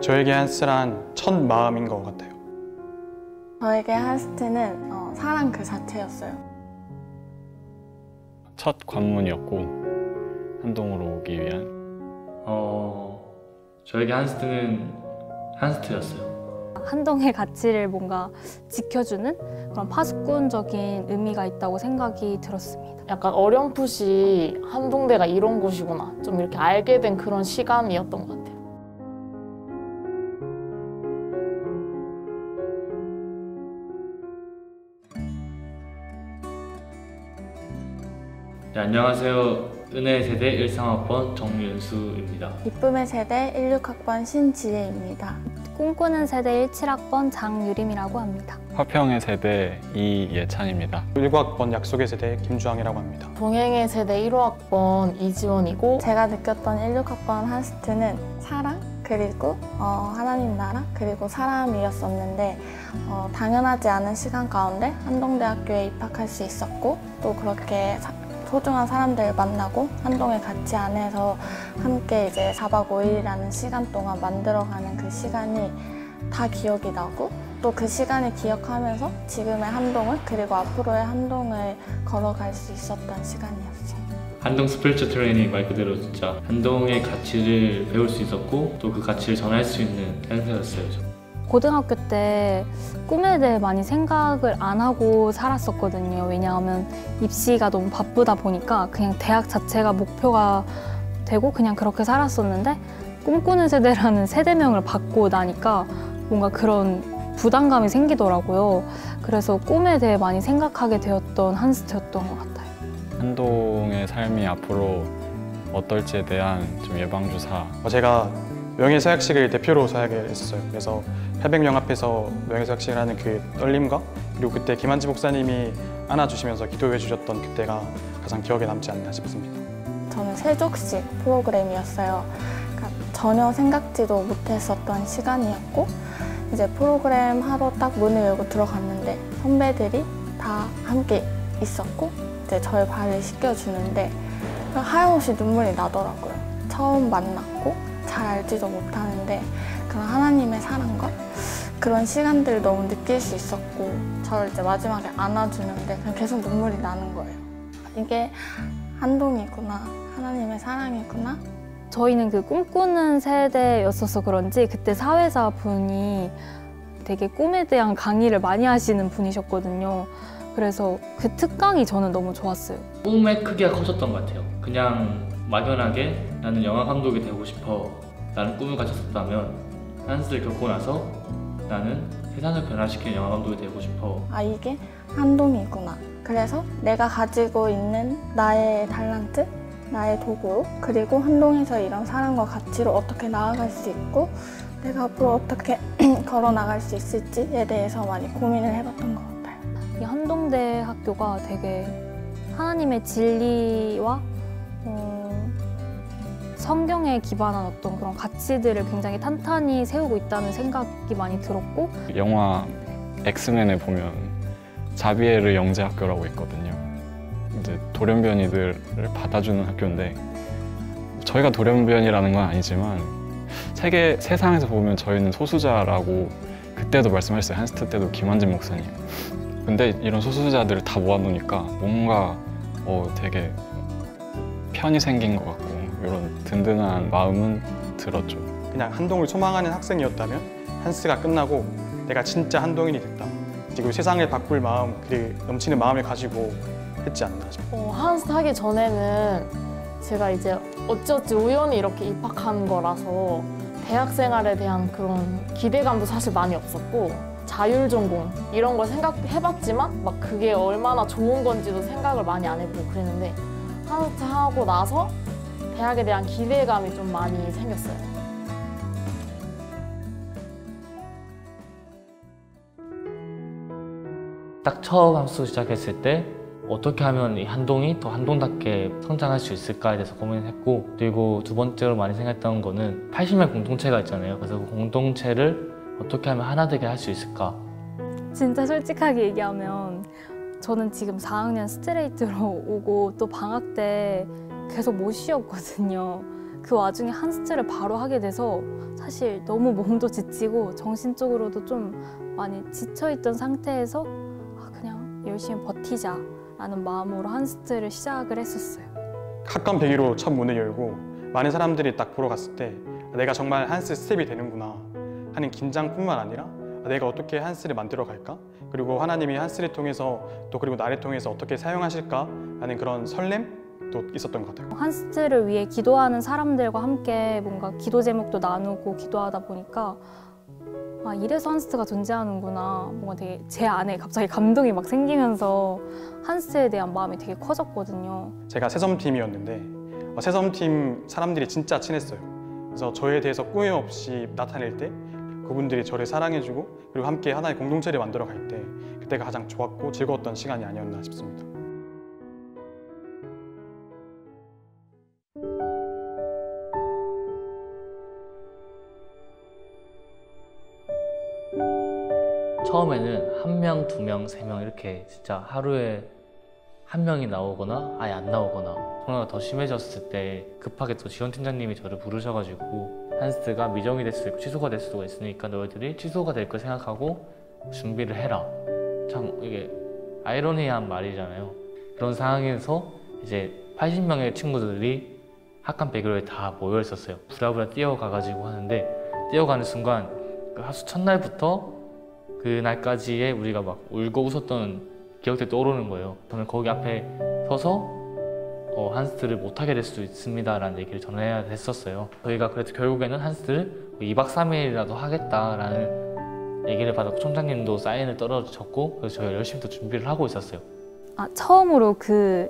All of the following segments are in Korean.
저에게 한스란 첫 마음인 것 같아요. 저에게 한스트는 어, 사랑 그 자체였어요. 첫 관문이었고 한동으로 오기 위한 어, 저에게 한스트는 한스트였어요. 한동의 가치를 뭔가 지켜주는 그런 파수꾼적인 의미가 있다고 생각이 들었습니다. 약간 어렴풋이 한동대가 이런 곳이구나. 좀 이렇게 알게 된 그런 시간이었던 것 같아요. 네, 안녕하세요. 은혜 세대 13학번 정윤수입니다. 기쁨의 세대 16학번 신지혜입니다. 꿈꾸는 세대 17학번 장유림이라고 합니다. 화평의 세대 이예찬입니다. 19학번 약속의 세대 김주황이라고 합니다. 동행의 세대 1호학번 이지원이고 제가 느꼈던 16학번 한스트는 사랑 그리고 어, 하나님 나라 그리고 사람이었었는데 어, 당연하지 않은 시간 가운데 한동대학교에 입학할 수 있었고 또 그렇게 사- 소중한 사람들을 만나고 한동의 가치 안에서 함께 이제 4박 5일이라는 시간 동안 만들어가는 그 시간이 다 기억이 나고 또 그 시간을 기억하면서 지금의 한동을 그리고 앞으로의 한동을 걸어갈 수 있었던 시간이었어요. 한동 스피리처 트레이닝 말 그대로 진짜 한동의 가치를 배울 수 있었고 또 그 가치를 전할 수 있는 행사였어요. 저. 고등학교 때 꿈에 대해 많이 생각을 안 하고 살았었거든요. 왜냐하면 입시가 너무 바쁘다 보니까 그냥 대학 자체가 목표가 되고 그냥 그렇게 살았었는데 꿈꾸는 세대라는 세대명을 받고 나니까 뭔가 그런 부담감이 생기더라고요. 그래서 꿈에 대해 많이 생각하게 되었던 한스트였던 것 같아요. 한동의 삶이 앞으로 어떨지에 대한 좀 예방주사 어, 제가 명예서약식을 대표로 서약을 했었어요. 그래서 800명 앞에서 명예서약식을 하는 그 떨림과 그리고 그때 김한지 목사님이 안아주시면서 기도해 주셨던 그때가 가장 기억에 남지 않나 싶습니다. 저는 세족식 프로그램이었어요. 그러니까 전혀 생각지도 못했었던 시간이었고 이제 프로그램 하러 딱 문을 열고 들어갔는데 선배들이 다 함께 있었고 이제 저의 발을 씻겨주는데 하염없이 눈물이 나더라고요. 처음 만났고 잘 알지도 못하는데 그런 하나님의 사랑과 그런 시간들을 너무 느낄 수 있었고 저를 이제 마지막에 안아주는데 그냥 계속 눈물이 나는 거예요. 이게 한동이구나 하나님의 사랑이구나 저희는 그 꿈꾸는 세대였어서 그런지 그때 사회자 분이 되게 꿈에 대한 강의를 많이 하시는 분이셨거든요. 그래서 그 특강이 저는 너무 좋았어요. 꿈의 크기가 커졌던 것 같아요. 그냥 막연하게 나는 영화 감독이 되고 싶어 라는 꿈을 가졌었다면 한스를 겪고 나서 나는 세상을 변화시키는 영화 감독이 되고 싶어 아 이게 한동이구나 그래서 내가 가지고 있는 나의 달란트 나의 도구 그리고 한동에서 이런 사랑과 가치로 어떻게 나아갈 수 있고 내가 앞으로 어떻게 걸어 나갈 수 있을지에 대해서 많이 고민을 해봤던 것 같아요. 이 한동대 학교가 되게 하나님의 진리와 어, 성경에 기반한 어떤 그런 가치들을 굉장히 탄탄히 세우고 있다는 생각이 많이 들었고 영화 엑스맨에 보면 자비에르 영재학교라고 있거든요. 이제 돌연변이들을 받아주는 학교인데 저희가 돌연변이라는 건 아니지만 세계 세상에서 보면 저희는 소수자라고 그때도 말씀하셨어요. 한스트 때도 김한진 목사님. 근데 이런 소수자들을 다 모아놓으니까 뭔가 어, 되게 편이 생긴 것 같고 이런 든든한 마음은 들었죠. 그냥 한동을 소망하는 학생이었다면 한스가 끝나고 내가 진짜 한동인이 됐다. 그리고 세상을 바꿀 마음, 그 넘치는 마음을 가지고 했지 않나 싶어요. 어, 한스 하기 전에는 제가 이제 어찌어찌 우연히 이렇게 입학한 거라서 대학 생활에 대한 그런 기대감도 사실 많이 없었고 자율 전공 이런 걸 생각해봤지만 막 그게 얼마나 좋은 건지도 생각을 많이 안 해보고 그랬는데 한스 하고 나서 대학에 대한 기대감이 좀 많이 생겼어요. 딱 처음 함수 시작했을 때 어떻게 하면 이 한동이 더 한동답게 성장할 수 있을까에 대해서 고민했고 그리고 두 번째로 많이 생각했던 거는 80명 공동체가 있잖아요. 그래서 그 공동체를 어떻게 하면 하나 되게 할 수 있을까 진짜 솔직하게 얘기하면 저는 지금 4학년 스트레이트로 오고 또 방학 때 계속 못 쉬었거든요. 그 와중에 한스트를 바로 하게 돼서 사실 너무 몸도 지치고 정신적으로도 좀 많이 지쳐있던 상태에서 아, 그냥 열심히 버티자 라는 마음으로 한스트를 시작을 했었어요. 학관 100위로 첫 문을 열고 많은 사람들이 딱 보러 갔을 때 내가 정말 한스 스텝이 되는구나 하는 긴장뿐만 아니라 내가 어떻게 한스를 만들어 갈까? 그리고 하나님이 한스를 통해서 또 그리고 나를 통해서 어떻게 사용하실까? 하는 그런 설렘 도 있었던 것 같아요. 한스트를 위해 기도하는 사람들과 함께 뭔가 기도 제목도 나누고 기도하다 보니까 아 이래서 한스트가 존재하는구나 뭔가 되게 제 안에 갑자기 감동이 막 생기면서 한스트에 대한 마음이 되게 커졌거든요. 제가 새섬팀이었는데 어, 새섬팀 사람들이 진짜 친했어요. 그래서 저에 대해서 꾸밈 없이 나타낼 때 그분들이 저를 사랑해주고 그리고 함께 하나의 공동체를 만들어 갈 때 그때가 가장 좋았고 즐거웠던 시간이 아니었나 싶습니다. 처음에는 한 명, 두 명, 세 명 이렇게 진짜 하루에 한 명이 나오거나 아예 안 나오거나 코로나가 더 심해졌을 때 급하게 또 지원 팀장님이 저를 부르셔가지고 한스가 미정이 될 수도 있고 취소가 될 수도 있으니까 너희들이 취소가 될 걸 생각하고 준비를 해라. 참 이게 아이러니한 말이잖아요. 그런 상황에서 이제 80명의 친구들이 학관 100일에 다 모여 있었어요. 부랴부랴 뛰어가가지고 하는데 뛰어가는 순간 그 하수 첫날부터 그날까지의 우리가 막 울고 웃었던 기억들이 떠오르는 거예요. 저는 거기 앞에 서서 어, 한스트를 못하게 될 수도 있습니다라는 얘기를 전해야 했었어요. 저희가 그래도 결국에는 한스트를 2박 3일이라도 하겠다라는 얘기를 받았고 총장님도 사인을 떨어졌고 그래서 저희가 열심히 또 준비를 하고 있었어요. 아, 처음으로 그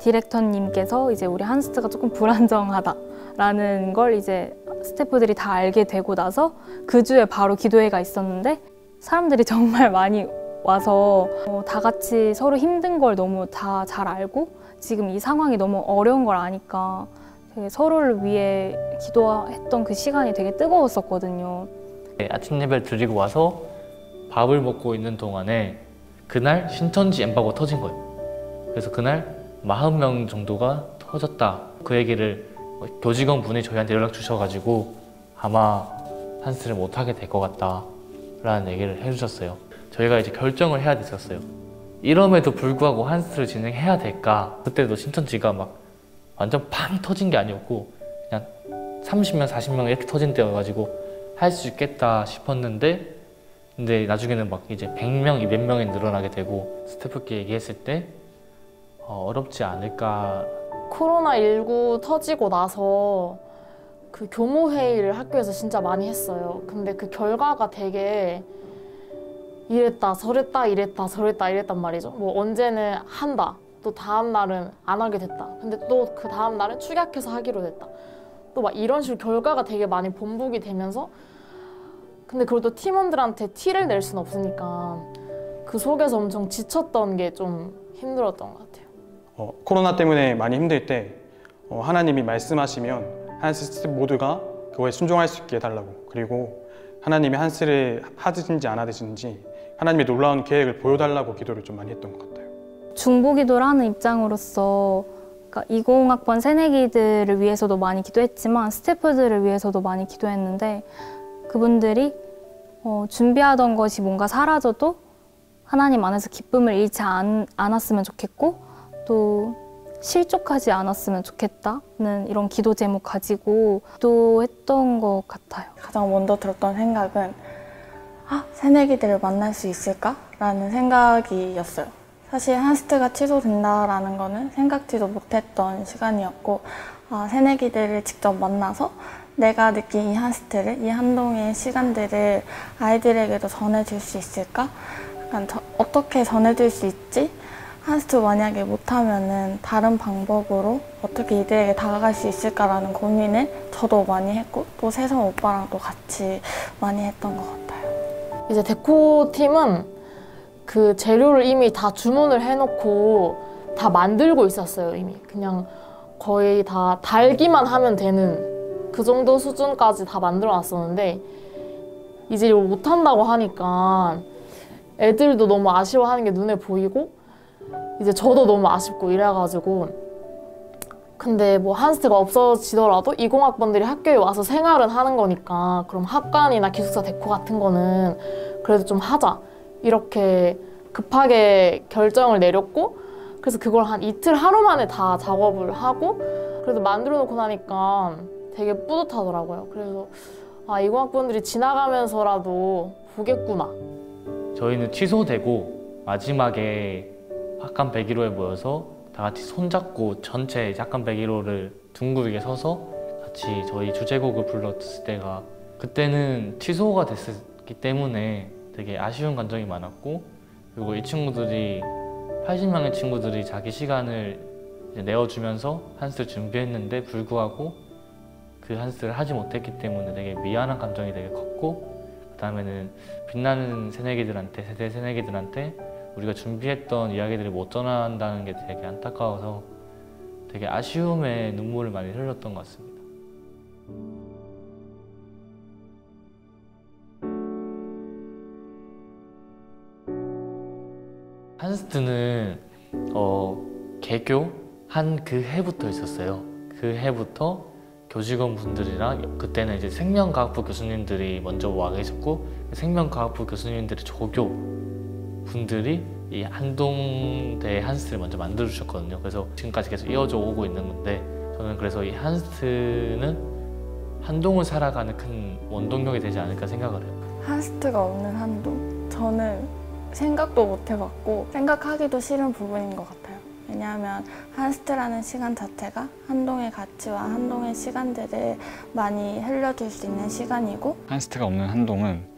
디렉터님께서 이제 우리 한스트가 조금 불안정하다라는 걸 이제 스태프들이 다 알게 되고 나서 그 주에 바로 기도회가 있었는데 사람들이 정말 많이 와서 어, 다 같이 서로 힘든 걸 너무 다 잘 알고 지금 이 상황이 너무 어려운 걸 아니까 되게 서로를 위해 기도했던 그 시간이 되게 뜨거웠었거든요. 네, 아침 예배를 드리고 와서 밥을 먹고 있는 동안에 그날 신천지 엠바고 터진 거예요. 그래서 그날 40명 정도가 터졌다. 그 얘기를 교직원 분이 저희한테 연락 주셔가지고 아마 한스를 못하게 될 것 같다 라는 얘기를 해주셨어요. 저희가 이제 결정을 해야 됐었어요. 이럼에도 불구하고 한스를 진행해야 될까? 그때도 신천지가 막 완전 팡 터진 게 아니었고 그냥 30명, 40명 이렇게 터진 때여가지고 할 수 있겠다 싶었는데 근데 나중에는 막 이제 100명, 200명이 늘어나게 되고 스태프끼리 얘기했을 때 어, 어렵지 않을까 코로나19 터지고 나서 그 교무회의를 학교에서 진짜 많이 했어요. 근데 그 결과가 되게 이랬다, 저랬다, 이랬다, 저랬다, 이랬단 말이죠. 뭐 언제는 한다. 또 다음 날은 안 하게 됐다. 근데 또 그 다음 날은 축약해서 하기로 됐다. 또 막 이런 식으로 결과가 되게 많이 번복이 되면서 근데 또 팀원들한테 티를 낼 수는 없으니까 그 속에서 엄청 지쳤던 게 좀 힘들었던 것 같아요. 어, 코로나 때문에 많이 힘들 때 어, 하나님이 말씀하시면 한스 스태프 모두가 그거에 순종할 수 있게 해달라고 그리고 하나님이 한스를 하든지 안 하든지 하나님의 놀라운 계획을 보여달라고 기도를 좀 많이 했던 것 같아요. 중보기도를 하는 입장으로서 그러니까 20학번 새내기들을 위해서도 많이 기도했지만 스태프들을 위해서도 많이 기도했는데 그분들이 어, 준비하던 것이 뭔가 사라져도 하나님 안에서 기쁨을 잃지 않, 않았으면 좋겠고 또 실족하지 않았으면 좋겠다는 이런 기도 제목 가지고 기도했던 것 같아요. 가장 먼저 들었던 생각은 아, 새내기들을 만날 수 있을까 라는 생각이었어요. 사실 한스트가 취소된다라는 거는 생각지도 못했던 시간이었고 아, 새내기들을 직접 만나서 내가 느낀 이 한스트를 이 한동의 시간들을 아이들에게도 전해줄 수 있을까? 약간 저- 어떻게 전해줄 수 있지? 한스트 만약에 못하면은 다른 방법으로 어떻게 이들에게 다가갈 수 있을까라는 고민을 저도 많이 했고 또 세성 오빠랑도 같이 많이 했던 것 같아요. 이제 데코 팀은 그 재료를 이미 다 주문을 해놓고 다 만들고 있었어요 이미 그냥 거의 다 달기만 하면 되는 그 정도 수준까지 다 만들어 놨었는데 이제 못한다고 하니까 애들도 너무 아쉬워하는 게 눈에 보이고 이제 저도 너무 아쉽고 이래가지고 근데 뭐 한스트가 없어지더라도 20학번들이 학교에 와서 생활은 하는 거니까 그럼 학관이나 기숙사 데코 같은 거는 그래도 좀 하자 이렇게 급하게 결정을 내렸고 그래서 그걸 한 이틀 하루 만에 다 작업을 하고 그래도 만들어 놓고 나니까 되게 뿌듯하더라고요. 그래서 아 20학번들이 지나가면서라도 보겠구나. 저희는 취소되고 마지막에 학관 101호에 모여서 다 같이 손잡고 전체 학관 101호를 둥글게 서서 같이 저희 주제곡을 불렀을 때가 그때는 취소가 됐기 때문에 되게 아쉬운 감정이 많았고 그리고 이 친구들이 80명의 친구들이 자기 시간을 내어주면서 한스를 준비했는데 불구하고 그 한스를 하지 못했기 때문에 되게 미안한 감정이 되게 컸고 그 다음에는 빛나는 새내기들한테 세대 새내기들한테 우리가 준비했던 이야기들을 못 전한다는 게 되게 안타까워서 되게 아쉬움에 눈물을 많이 흘렸던 것 같습니다. 한스트는 어, 개교 한 그 해부터 있었어요. 그 해부터 교직원 분들이랑 그때는 이제 생명과학부 교수님들이 먼저 와 계셨고 생명과학부 교수님들의 조교 분들이 이 한동대 한스를 먼저 만들어 주셨거든요. 그래서 지금까지 계속 이어져 오고 있는 건데 저는 그래서 이 한스는 한동을 살아가는 큰 원동력이 되지 않을까 생각을 해요. 한스트가 없는 한동 저는 생각도 못 해봤고 생각하기도 싫은 부분인 것 같아요. 왜냐하면 한스트라는 시간 자체가 한동의 가치와 한동의 시간들을 많이 흘려줄 수 있는 시간이고 한스트가 없는 한동은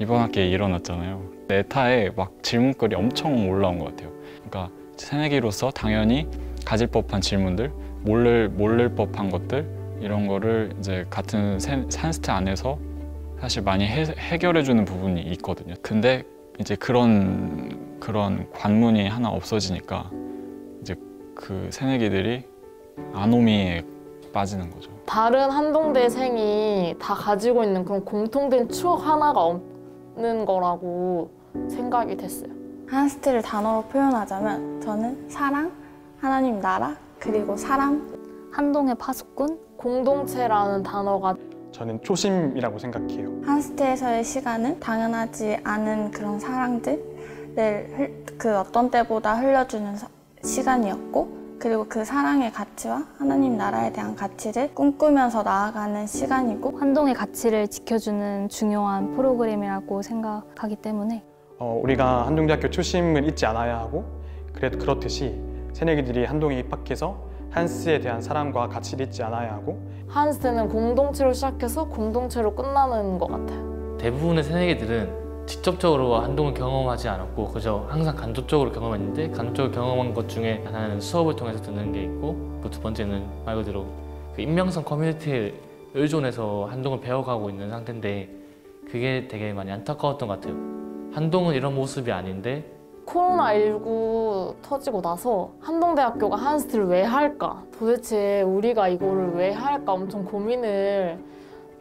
이번 학기에 일어났잖아요. 네타에 막 질문글이 엄청 올라온 것 같아요. 그러니까 새내기로서 당연히 가질 법한 질문들, 모를 모를 법한 것들 이런 거를 이제 같은 새- 한스트 안에서 사실 많이 해, 해결해 주는 부분이 있거든요. 근데 이제 그런 그런 관문이 하나 없어지니까 이제 그 새내기들이 아노미에 빠지는 거죠. 다른 한동대생이 다 가지고 있는 그런 공통된 추억 하나가 없는 거라고 생각이 됐어요. 한스트를 단어로 표현하자면 저는 사랑, 하나님 나라, 그리고 사람 한동의 파수꾼? 공동체라는 단어가 저는 초심이라고 생각해요. 한스트에서의 시간은 당연하지 않은 그런 사랑들을 흘- 그 어떤 때보다 흘려주는 사- 시간이었고 그리고 그 사랑의 가치와 하나님 나라에 대한 가치를 꿈꾸면서 나아가는 시간이고 한동의 가치를 지켜주는 중요한 프로그램이라고 생각하기 때문에 어, 우리가 한동대학교 초심을 잊지 않아야 하고 그래, 그렇듯이 새내기들이 한동에 입학해서 한스에 대한 사랑과 가치를 잊지 않아야 하고 한스는 공동체로 시작해서 공동체로 끝나는 것 같아요. 대부분의 새내기들은 직접적으로 한동을 경험하지 않았고 그저 항상 간접적으로 경험했는데 간접적으로 경험한 것 중에 하나는 수업을 통해서 듣는 게 있고 그 두 번째는 말 그대로 그 임명성 커뮤니티에 의존해서 한동을 배워가고 있는 상태인데 그게 되게 많이 안타까웠던 것 같아요. 한동은 이런 모습이 아닌데 코로나19 터지고 나서 한동대학교가 한스트를 왜 할까? 도대체 우리가 이거를 왜 할까? 엄청 고민을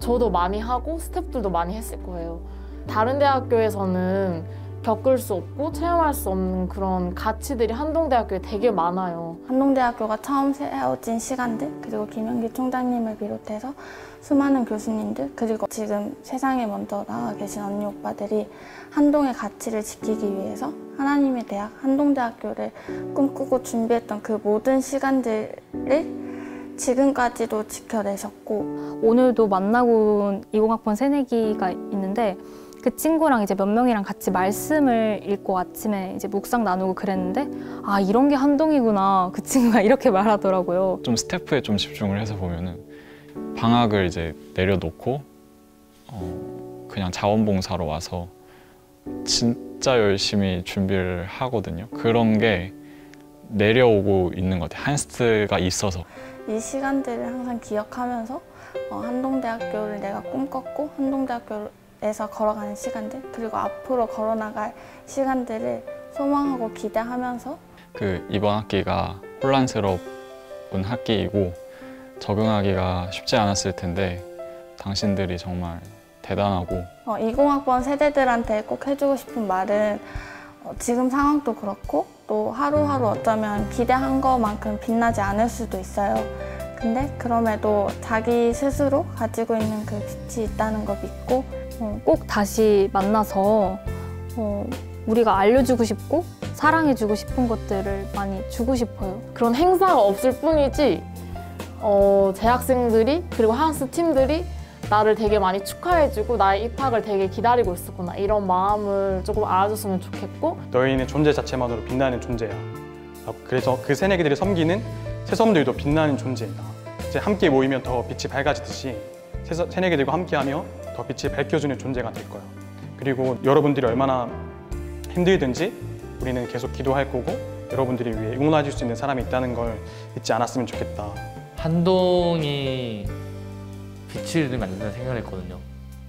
저도 많이 하고 스태프들도 많이 했을 거예요. 다른 대학교에서는 겪을 수 없고 체험할 수 없는 그런 가치들이 한동대학교에 되게 많아요. 한동대학교가 처음 세워진 시간들 그리고 김영기 총장님을 비롯해서 수많은 교수님들 그리고 지금 세상에 먼저 나와 계신 언니 오빠들이 한동의 가치를 지키기 위해서 하나님의 대학 한동대학교를 꿈꾸고 준비했던 그 모든 시간들을 지금까지도 지켜내셨고 오늘도 만나고 온 20학번 새내기가 있는데 그 친구랑 이제 몇 명이랑 같이 말씀을 읽고 아침에 이제 묵상 나누고 그랬는데 아 이런 게 한동이구나 그 친구가 이렇게 말하더라고요. 좀 스태프에 좀 집중을 해서 보면은 방학을 이제 내려놓고 어, 그냥 자원봉사로 와서 진짜 열심히 준비를 하거든요. 그런 게 내려오고 있는 것 같아요. 한스트가 있어서. 이 시간들을 항상 기억하면서 어, 한동대학교를 내가 꿈꿨고 한동대학교 에서 걸어가는 시간들 그리고 앞으로 걸어나갈 시간들을 소망하고 기대하면서 그 이번 학기가 혼란스러운 학기이고 적응하기가 쉽지 않았을 텐데 당신들이 정말 대단하고 어, 20학번 세대들한테 꼭 해주고 싶은 말은 어, 지금 상황도 그렇고 또 하루하루 어쩌면 기대한 것만큼 빛나지 않을 수도 있어요. 근데 그럼에도 자기 스스로 가지고 있는 그 빛이 있다는 거 믿고 어, 꼭 다시 만나서 어, 우리가 알려주고 싶고 사랑해주고 싶은 것들을 많이 주고 싶어요. 그런 행사가 없을 뿐이지 어, 재학생들이 그리고 하우스 팀들이 나를 되게 많이 축하해주고 나의 입학을 되게 기다리고 있었구나 이런 마음을 조금 알아줬으면 좋겠고 너희는 존재 자체만으로 빛나는 존재야. 그래서 그 새내기들이 섬기는 새섬들도 빛나는 존재야. 이제 함께 모이면 더 빛이 밝아지듯이 새- 새내기들과 함께하며 더 빛을 밝혀주는 존재가 될 거야. 그리고 여러분들이 얼마나 힘들든지 우리는 계속 기도할 거고 여러분들이 위해 응원해 줄 수 있는 사람이 있다는 걸 잊지 않았으면 좋겠다. 한동이 빛을 만든다는 생각을 했거든요.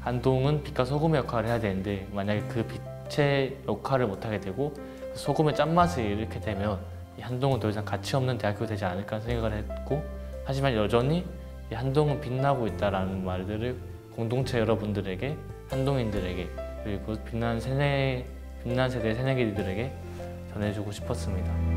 한동은 빛과 소금의 역할을 해야 되는데 만약에 그 빛의 역할을 못하게 되고 그 소금의 짠맛을 잃게 되면 이 한동은 더 이상 가치 없는 대학교가 되지 않을까 생각을 했고 하지만 여전히 이 한동은 빛나고 있다라는 말들을 공동체 여러분들에게 한동인들에게 그리고 빛나는 세대 빛난 세대 새내기들에게 전해주고 싶었습니다.